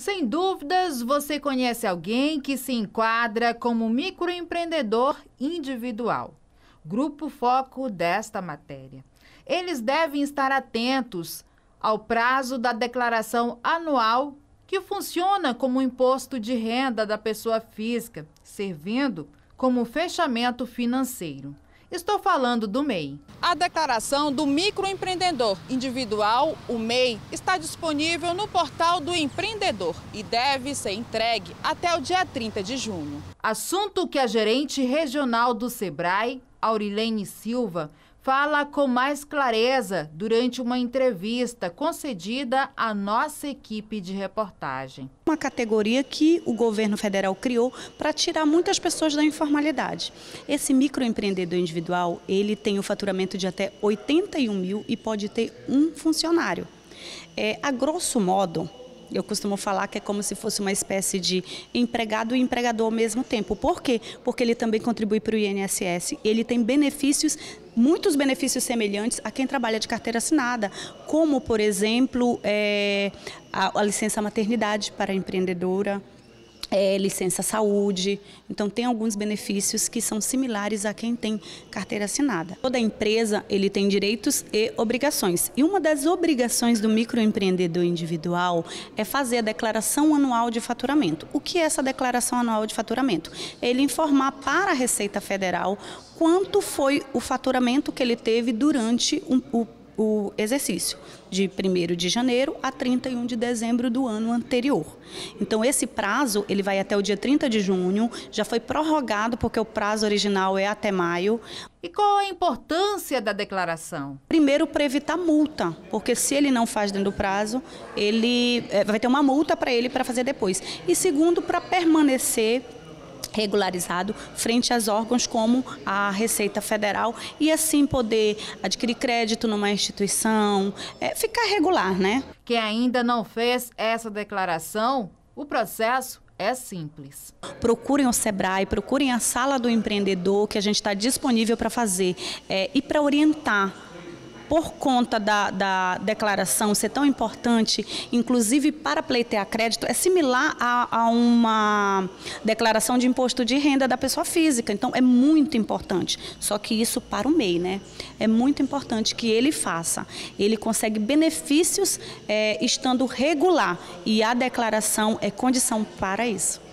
Sem dúvidas, você conhece alguém que se enquadra como microempreendedor individual. Grupo foco desta matéria. Eles devem estar atentos ao prazo da declaração anual, que funciona como imposto de renda da pessoa física, servindo como fechamento financeiro. Estou falando do MEI. A declaração do microempreendedor individual, o MEI, está disponível no portal do empreendedor e deve ser entregue até o dia 30 de junho. Assunto que a gerente regional do Sebrae, Aurilene Silva, fala com mais clareza durante uma entrevista concedida à nossa equipe de reportagem. Uma categoria que o governo federal criou para tirar muitas pessoas da informalidade. Esse microempreendedor individual, ele tem o faturamento de até 81 mil e pode ter um funcionário. É, a grosso modo, eu costumo falar que é como se fosse uma espécie de empregado e empregador ao mesmo tempo. Por quê? Porque ele também contribui para o INSS. Ele tem benefícios, muitos benefícios semelhantes a quem trabalha de carteira assinada, como, por exemplo, é, a, a licença maternidade para a empreendedora, é, licença saúde. Então tem alguns benefícios que são similares a quem tem carteira assinada. Toda empresa ele tem direitos e obrigações. E uma das obrigações do microempreendedor individual é fazer a declaração anual de faturamento. O que é essa declaração anual de faturamento? Ele informar para a Receita Federal quanto foi o faturamento que ele teve durante o, o o exercício, de 1 de janeiro a 31 de dezembro do ano anterior. Então, esse prazo ele vai até o dia 30 de junho, já foi prorrogado porque o prazo original é até maio. E qual a importância da declaração? Primeiro, para evitar multa, porque se ele não faz dentro do prazo, ele é, vai ter uma multa para ele para fazer depois. E segundo, para permanecer regularizado frente aos órgãos como a Receita Federal e assim poder adquirir crédito numa instituição, é, ficar regular, né? Quem ainda não fez essa declaração, o processo é simples. Procurem o Sebrae, procurem a sala do empreendedor que a gente está disponível para fazer é, e para orientar por conta da, da declaração ser tão importante, inclusive para pleitear crédito, é similar a, a uma declaração de imposto de renda da pessoa física. Então, é muito importante. Só que isso para o MEI, né? É muito importante que ele faça. Ele consegue benefícios é, estando regular e a declaração é condição para isso.